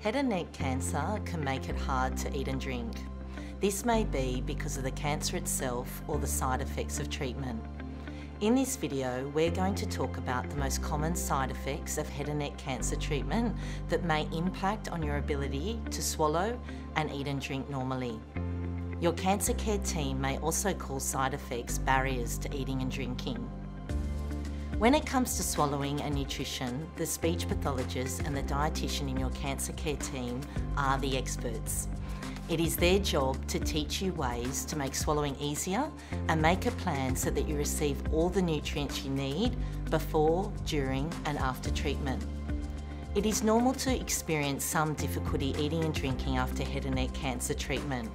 Head and neck cancer can make it hard to eat and drink. This may be because of the cancer itself or the side effects of treatment. In this video, we're going to talk about the most common side effects of head and neck cancer treatment that may impact on your ability to swallow and eat and drink normally. Your cancer care team may also call side effects barriers to eating and drinking. When it comes to swallowing and nutrition, the speech pathologist and the dietitian in your cancer care team are the experts. It is their job to teach you ways to make swallowing easier and make a plan so that you receive all the nutrients you need before, during and after treatment. It is normal to experience some difficulty eating and drinking after head and neck cancer treatment,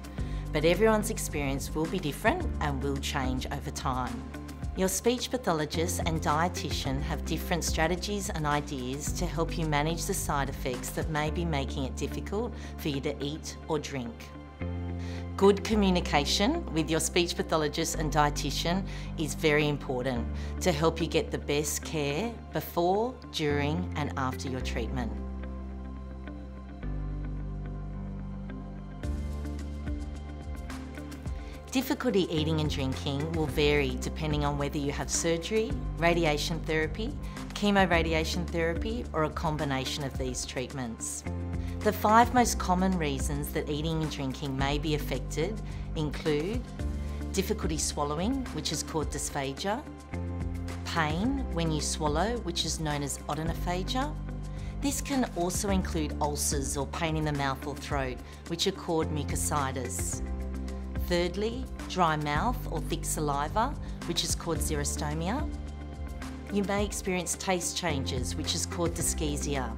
but everyone's experience will be different and will change over time. Your speech pathologist and dietitian have different strategies and ideas to help you manage the side effects that may be making it difficult for you to eat or drink. Good communication with your speech pathologist and dietitian is very important to help you get the best care before, during and after your treatment. Difficulty eating and drinking will vary depending on whether you have surgery, radiation therapy, chemoradiation therapy or a combination of these treatments. The five most common reasons that eating and drinking may be affected include difficulty swallowing, which is called dysphagia, pain when you swallow, which is known as odynophagia. This can also include ulcers or pain in the mouth or throat, which are called mucositis. Thirdly, dry mouth or thick saliva, which is called xerostomia. You may experience taste changes, which is called dysgeusia.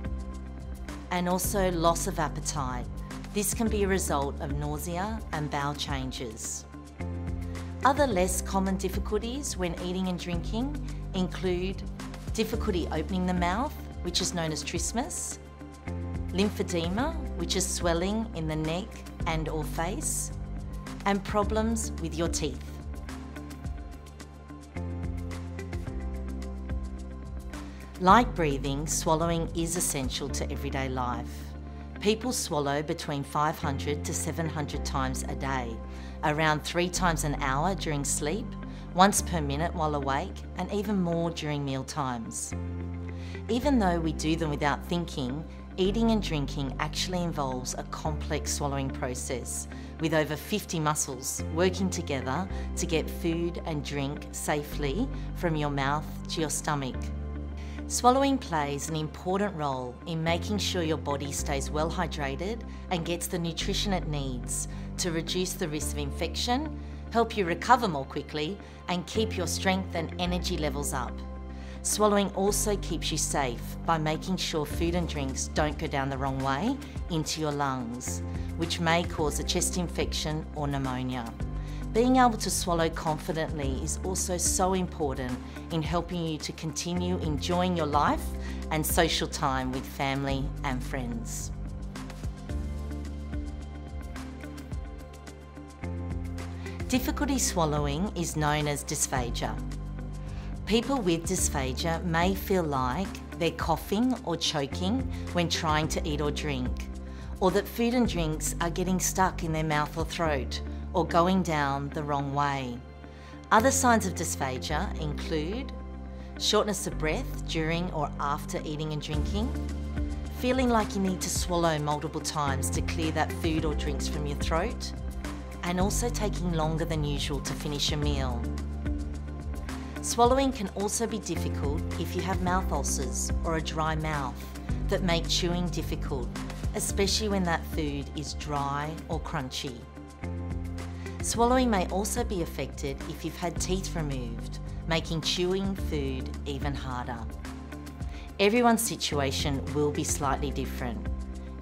And also loss of appetite. This can be a result of nausea and bowel changes. Other less common difficulties when eating and drinking include difficulty opening the mouth, which is known as trismus, lymphedema, which is swelling in the neck and or face, and problems with your teeth. Like breathing, swallowing is essential to everyday life. People swallow between 500 to 700 times a day, around three times an hour during sleep, once per minute while awake, and even more during meal times. Even though we do them without thinking, eating and drinking actually involves a complex swallowing process with over 50 muscles working together to get food and drink safely from your mouth to your stomach. Swallowing plays an important role in making sure your body stays well hydrated and gets the nutrition it needs to reduce the risk of infection, help you recover more quickly, and keep your strength and energy levels up. Swallowing also keeps you safe by making sure food and drinks don't go down the wrong way into your lungs, which may cause a chest infection or pneumonia. Being able to swallow confidently is also so important in helping you to continue enjoying your life and social time with family and friends. Difficulty swallowing is known as dysphagia. People with dysphagia may feel like they're coughing or choking when trying to eat or drink, or that food and drinks are getting stuck in their mouth or throat, or going down the wrong way. Other signs of dysphagia include shortness of breath during or after eating and drinking, feeling like you need to swallow multiple times to clear that food or drinks from your throat, and also taking longer than usual to finish a meal. Swallowing can also be difficult if you have mouth ulcers or a dry mouth that make chewing difficult, especially when that food is dry or crunchy. Swallowing may also be affected if you've had teeth removed, making chewing food even harder. Everyone's situation will be slightly different.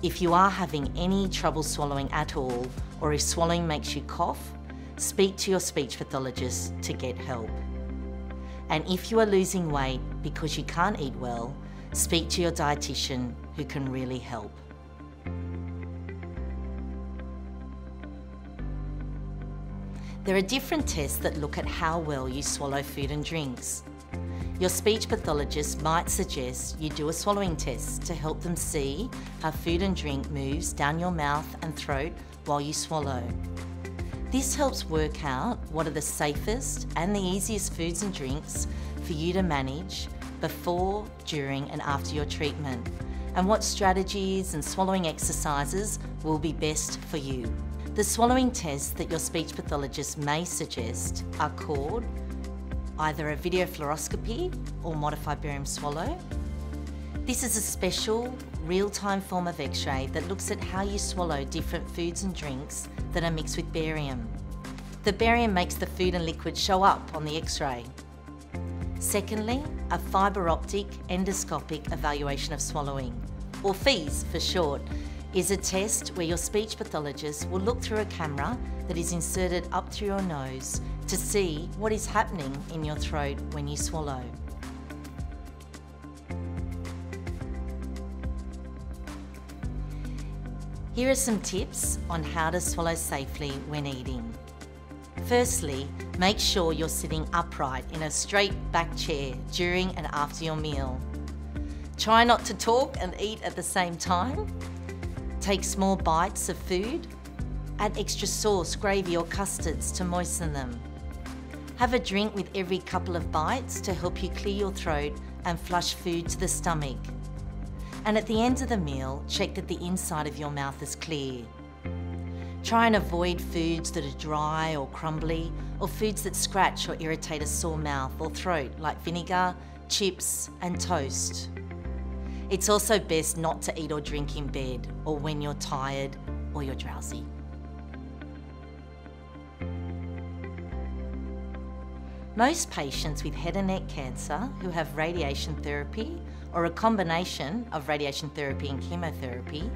If you are having any trouble swallowing at all, or if swallowing makes you cough, speak to your speech pathologist to get help. And if you are losing weight because you can't eat well, speak to your dietitian who can really help. There are different tests that look at how well you swallow food and drinks. Your speech pathologist might suggest you do a swallowing test to help them see how food and drink moves down your mouth and throat while you swallow. This helps work out what are the safest and the easiest foods and drinks for you to manage before, during and after your treatment and what strategies and swallowing exercises will be best for you. The swallowing tests that your speech pathologist may suggest are called either a video fluoroscopy or modified barium swallow. This is a special real-time form of x-ray that looks at how you swallow different foods and drinks that are mixed with barium. The barium makes the food and liquid show up on the x-ray. Secondly, a fibre optic endoscopic evaluation of swallowing, or FEES for short, is a test where your speech pathologist will look through a camera that is inserted up through your nose to see what is happening in your throat when you swallow. Here are some tips on how to swallow safely when eating. Firstly, make sure you're sitting upright in a straight back chair during and after your meal. Try not to talk and eat at the same time. Take small bites of food. Add extra sauce, gravy or custards to moisten them. Have a drink with every couple of bites to help you clear your throat and flush food to the stomach. And at the end of the meal, check that the inside of your mouth is clear. Try and avoid foods that are dry or crumbly, or foods that scratch or irritate a sore mouth or throat, like vinegar, chips, and toast. It's also best not to eat or drink in bed, or when you're tired or you're drowsy. Most patients with head and neck cancer who have radiation therapy or a combination of radiation therapy and chemotherapy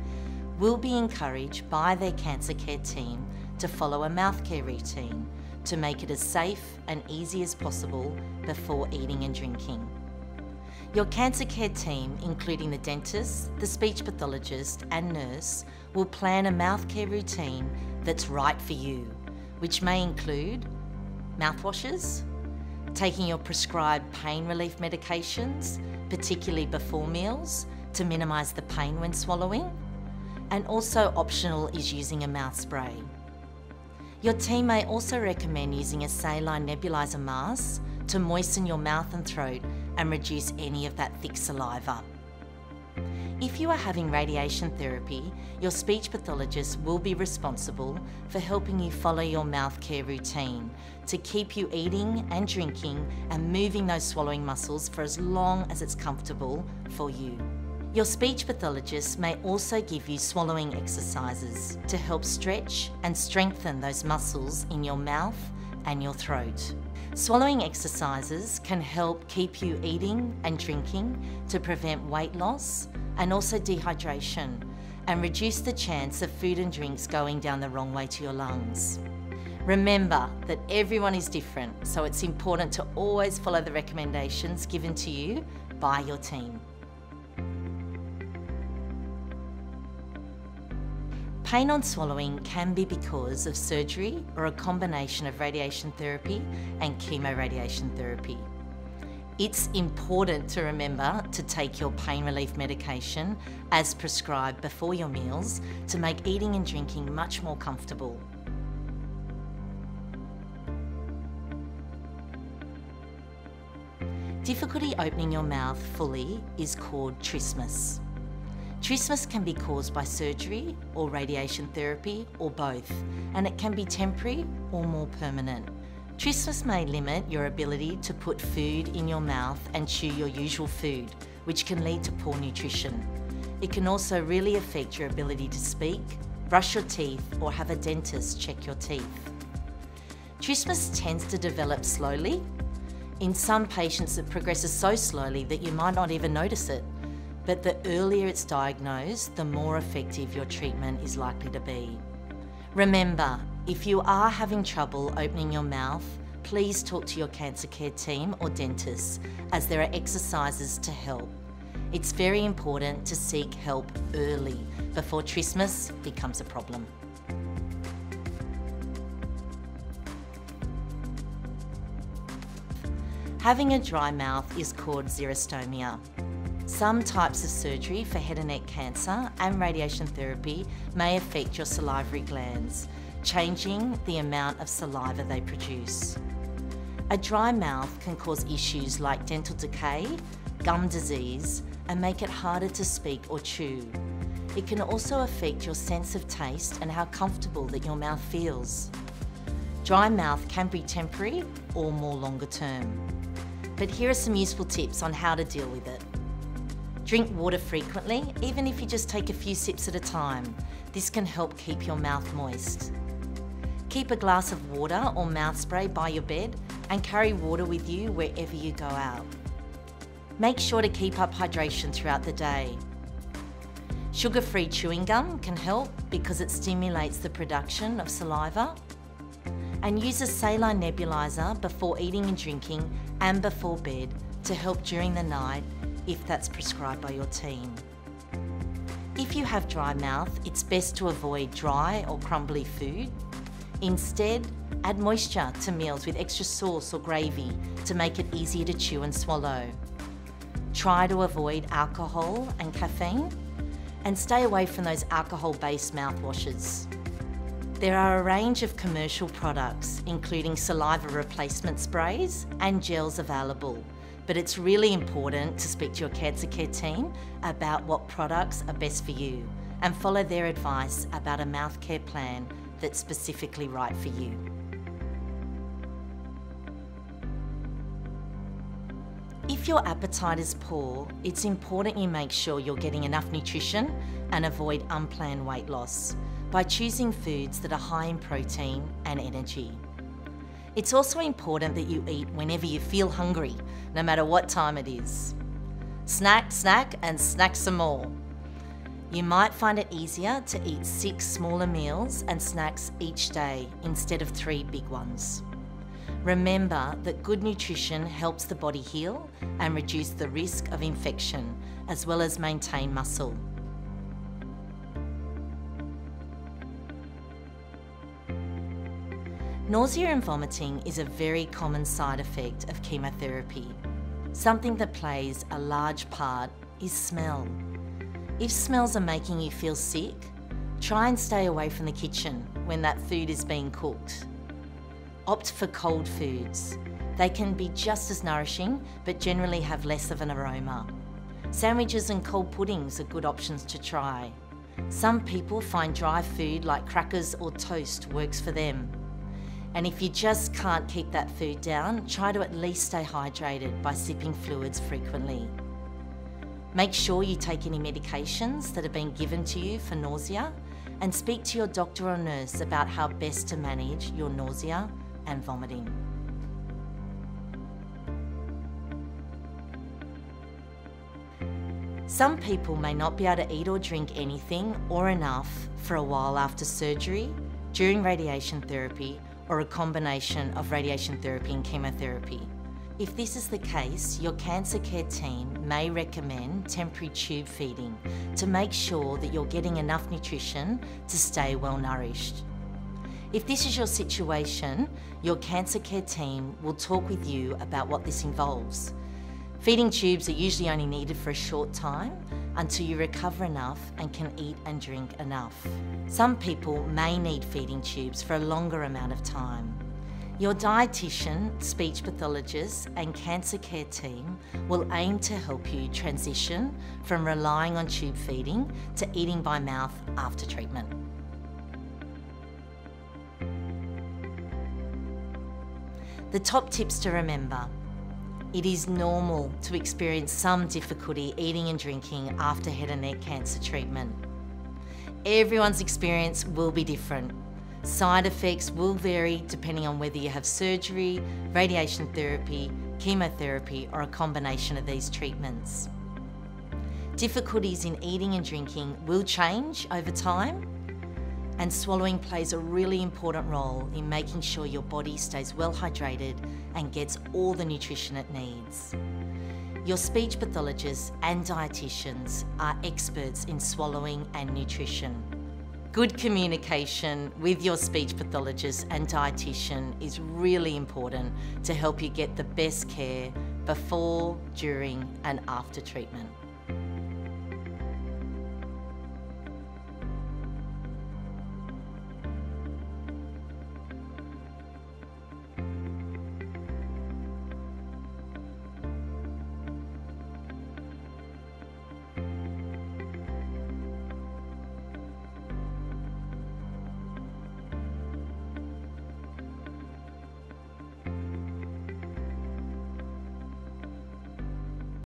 will be encouraged by their cancer care team to follow a mouth care routine to make it as safe and easy as possible before eating and drinking. Your cancer care team, including the dentist, the speech pathologist and nurse, will plan a mouth care routine that's right for you, which may include mouthwashes, taking your prescribed pain relief medications, particularly before meals, to minimise the pain when swallowing, and also optional is using a mouth spray. Your team may also recommend using a saline nebulizer mask to moisten your mouth and throat and reduce any of that thick saliva. If you are having radiation therapy, your speech pathologist will be responsible for helping you follow your mouth care routine to keep you eating and drinking and moving those swallowing muscles for as long as it's comfortable for you. Your speech pathologist may also give you swallowing exercises to help stretch and strengthen those muscles in your mouth and your throat. Swallowing exercises can help keep you eating and drinking to prevent weight loss and also dehydration and reduce the chance of food and drinks going down the wrong way to your lungs. Remember that everyone is different, so it's important to always follow the recommendations given to you by your team. Pain on swallowing can be because of surgery or a combination of radiation therapy and chemoradiation therapy. It's important to remember to take your pain relief medication as prescribed before your meals to make eating and drinking much more comfortable. Difficulty opening your mouth fully is called trismus. Trismus can be caused by surgery or radiation therapy or both, and it can be temporary or more permanent. Trismus may limit your ability to put food in your mouth and chew your usual food, which can lead to poor nutrition. It can also really affect your ability to speak, brush your teeth, or have a dentist check your teeth. Trismus tends to develop slowly. In some patients, it progresses so slowly that you might not even notice it but the earlier it's diagnosed, the more effective your treatment is likely to be. Remember, if you are having trouble opening your mouth, please talk to your cancer care team or dentist as there are exercises to help. It's very important to seek help early before trismus becomes a problem. Having a dry mouth is called xerostomia. Some types of surgery for head and neck cancer and radiation therapy may affect your salivary glands, changing the amount of saliva they produce. A dry mouth can cause issues like dental decay, gum disease, and make it harder to speak or chew. It can also affect your sense of taste and how comfortable that your mouth feels. Dry mouth can be temporary or more longer term. But here are some useful tips on how to deal with it. Drink water frequently, even if you just take a few sips at a time. This can help keep your mouth moist. Keep a glass of water or mouth spray by your bed and carry water with you wherever you go out. Make sure to keep up hydration throughout the day. Sugar-free chewing gum can help because it stimulates the production of saliva. And use a saline nebulizer before eating and drinking and before bed to help during the night if that's prescribed by your team. If you have dry mouth, it's best to avoid dry or crumbly food. Instead, add moisture to meals with extra sauce or gravy to make it easier to chew and swallow. Try to avoid alcohol and caffeine and stay away from those alcohol-based mouthwashes. There are a range of commercial products, including saliva replacement sprays and gels available, but it's really important to speak to your cancer care team about what products are best for you and follow their advice about a mouth care plan that's specifically right for you. If your appetite is poor, it's important you make sure you're getting enough nutrition and avoid unplanned weight loss by choosing foods that are high in protein and energy. It's also important that you eat whenever you feel hungry, no matter what time it is. Snack, snack, and snack some more. You might find it easier to eat six smaller meals and snacks each day instead of three big ones. Remember that good nutrition helps the body heal and reduce the risk of infection, as well as maintain muscle. Nausea and vomiting is a very common side effect of chemotherapy. Something that plays a large part is smell. If smells are making you feel sick, try and stay away from the kitchen when that food is being cooked. Opt for cold foods. They can be just as nourishing, but generally have less of an aroma. Sandwiches and cold puddings are good options to try. Some people find dry food like crackers or toast works for them. And if you just can't keep that food down, try to at least stay hydrated by sipping fluids frequently. Make sure you take any medications that have been given to you for nausea and speak to your doctor or nurse about how best to manage your nausea and vomiting. Some people may not be able to eat or drink anything or enough for a while after surgery, during radiation therapy, or a combination of radiation therapy and chemotherapy. If this is the case, your cancer care team may recommend temporary tube feeding to make sure that you're getting enough nutrition to stay well nourished. If this is your situation, your cancer care team will talk with you about what this involves. Feeding tubes are usually only needed for a short time until you recover enough and can eat and drink enough. Some people may need feeding tubes for a longer amount of time. Your dietitian, speech pathologist and cancer care team will aim to help you transition from relying on tube feeding to eating by mouth after treatment. The top tips to remember. It is normal to experience some difficulty eating and drinking after head and neck cancer treatment. Everyone's experience will be different. Side effects will vary depending on whether you have surgery, radiation therapy, chemotherapy or a combination of these treatments. Difficulties in eating and drinking will change over time and swallowing plays a really important role in making sure your body stays well hydrated and gets all the nutrition it needs. Your speech pathologists and dietitians are experts in swallowing and nutrition. Good communication with your speech pathologist and dietitian is really important to help you get the best care before, during and after treatment.